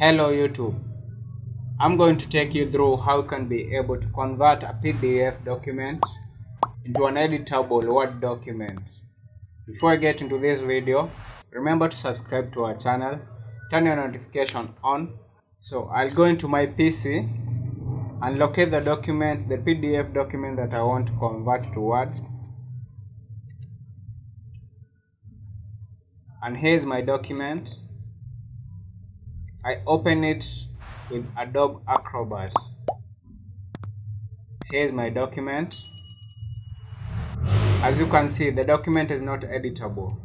Hello YouTube. I'm going to take you through how you can be able to convert a PDF document into an editable Word document. Before I get into this video, remember to subscribe to our channel, turn your notification on. So I'll go into my PC and locate the document, the PDF document that I want to convert to Word. And here's my document. I open it with Adobe Acrobat. Here's my document. As you can see, the document is not editable.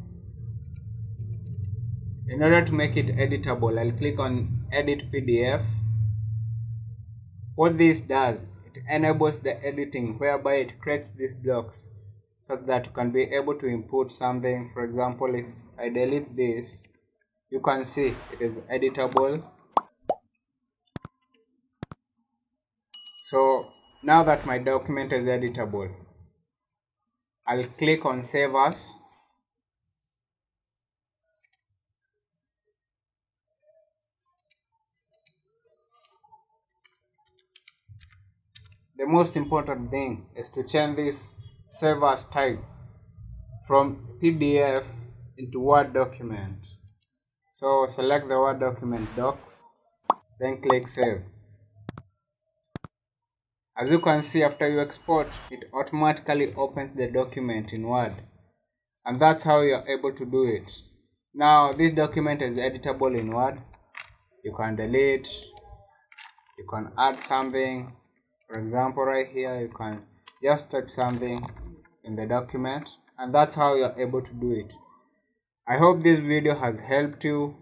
In order to make it editable, I'll click on Edit PDF. What this does, it enables the editing whereby it creates these blocks so that you can be able to input something. For example, if I delete this, you can see it is editable. So now that my document is editable I'll click on save as. The most important thing is to change this save as type from PDF into Word document so select the Word document docx, then click save. As you can see after you export, it automatically opens the document in Word. And that's how you are able to do it. Now this document is editable in Word. You can delete, you can add something. For example right here you can just type something in the document and that's how you are able to do it. I hope this video has helped you.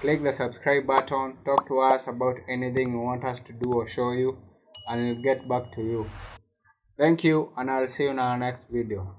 Click the subscribe button, talk to us about anything you want us to do or show you, and we'll get back to you. Thank you, and I'll see you in our next video.